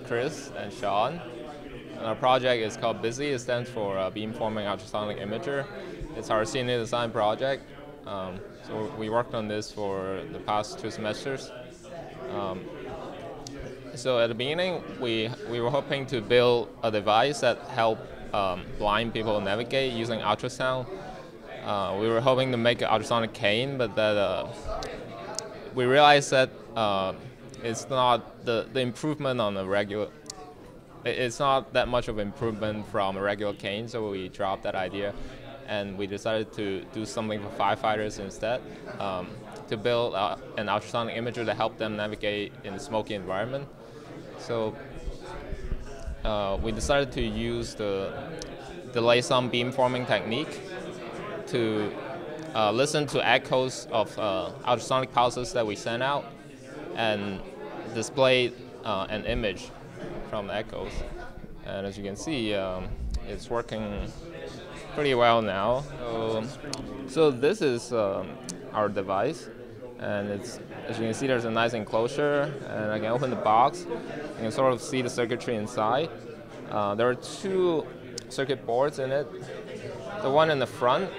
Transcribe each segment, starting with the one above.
is Chris and Sean. And our project is called BUSI. It stands for uh, Beamforming Ultrasonic Imager. It's our senior design project. Um, so we worked on this for the past two semesters. Um, so at the beginning, we, we were hoping to build a device that help um, blind people navigate using ultrasound. Uh, we were hoping to make an ultrasonic cane, but that uh, we realized that uh, it's not the, the improvement on a regular. It's not that much of improvement from a regular cane, so we dropped that idea, and we decided to do something for firefighters instead, um, to build uh, an ultrasonic imager to help them navigate in a smoky environment. So uh, we decided to use the delay sum beamforming technique to uh, listen to echoes of uh, ultrasonic pulses that we send out and display uh, an image from the echoes. And as you can see, um, it's working pretty well now. So, so this is um, our device. And it's, as you can see, there's a nice enclosure. And I can open the box. You can sort of see the circuitry inside. Uh, there are two circuit boards in it. The one in the front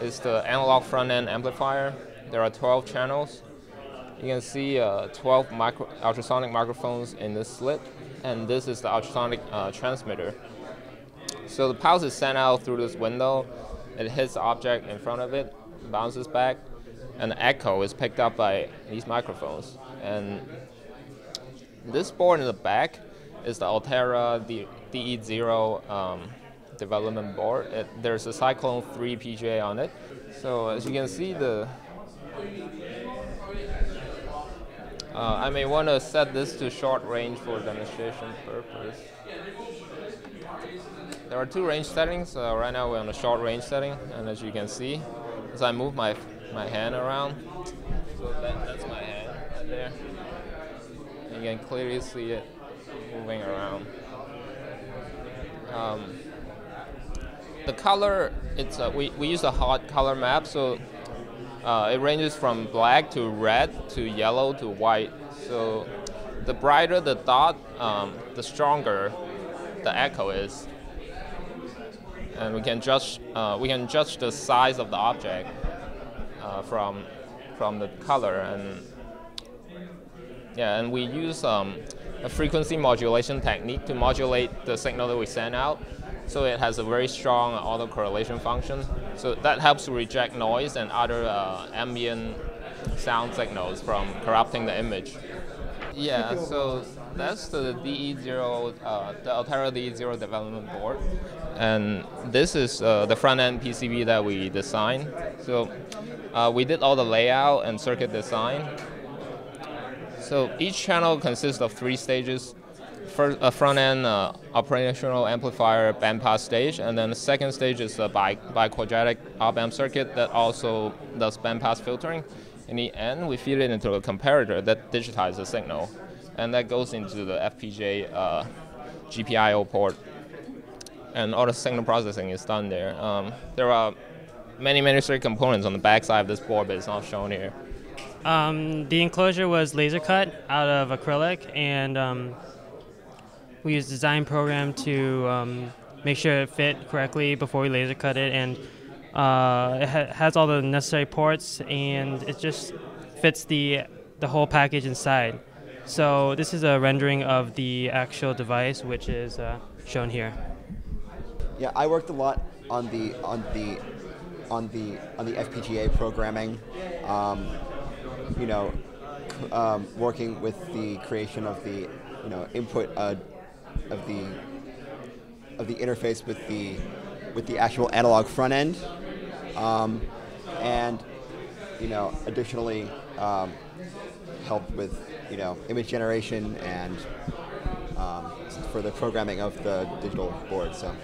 is the analog front-end amplifier. There are 12 channels. You can see uh, 12 micro ultrasonic microphones in this slit, and this is the ultrasonic uh, transmitter. So the pulse is sent out through this window. It hits the object in front of it, bounces back, and the echo is picked up by these microphones. And this board in the back is the Altera DE0 um, development board. It, there's a Cyclone 3 FPGA on it. So as you can see, the uh, I may want to set this to short range for demonstration purpose. There are two range settings. Uh, right now we're on the short range setting, and as you can see, as I move my my hand around, so that, that's my hand right there. You can clearly see it moving around. Um, the color, it's a, we, we use a hot color map, so uh, it ranges from black to red to yellow to white. So the brighter the dot, um, the stronger the echo is. And we can judge, uh, we can judge the size of the object uh, from, from the color. And yeah, and we use um, a frequency modulation technique to modulate the signal that we send out. So it has a very strong autocorrelation function. So that helps to reject noise and other uh, ambient sound signals from corrupting the image. Yeah, so that's the DE0, uh, the Altera DE0 development board. And this is uh, the front end PCB that we designed. So uh, we did all the layout and circuit design. So each channel consists of three stages. First, a front-end uh, operational amplifier bandpass stage, and then the second stage is a bi biquadratic op-amp circuit that also does bandpass filtering. In the end, we feed it into a comparator that digitizes the signal, and that goes into the FPGA uh, GPIO port, and all the signal processing is done there. Um, there are many, many circuit components on the backside of this board, but it's not shown here. Um, the enclosure was laser cut out of acrylic, and um, we used design program to um, make sure it fit correctly before we laser cut it, and uh, it ha has all the necessary ports, and it just fits the the whole package inside. So this is a rendering of the actual device, which is uh, shown here. Yeah, I worked a lot on the on the on the on the FPGA programming. Um, you know, um, working with the creation of the you know input uh, of the of the interface with the with the actual analog front end, um, and you know additionally um, help with you know image generation and um, for the programming of the digital board. So.